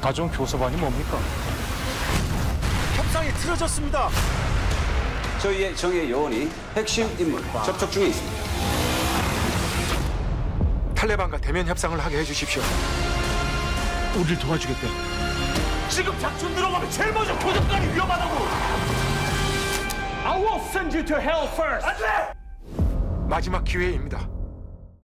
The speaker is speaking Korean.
가정 교섭안이 뭡니까? 협상이 틀어졌습니다. 저희의 정의 요원이 핵심 인물 접촉 중에 있습니다. 탈레반과 대면 협상을 하게 해주십시오. 우리를 도와주겠대. 지금 작전 들어가면 제일 먼저 도적관이 위험하다고! I will send you to hell first! 안 돼! 마지막 기회입니다.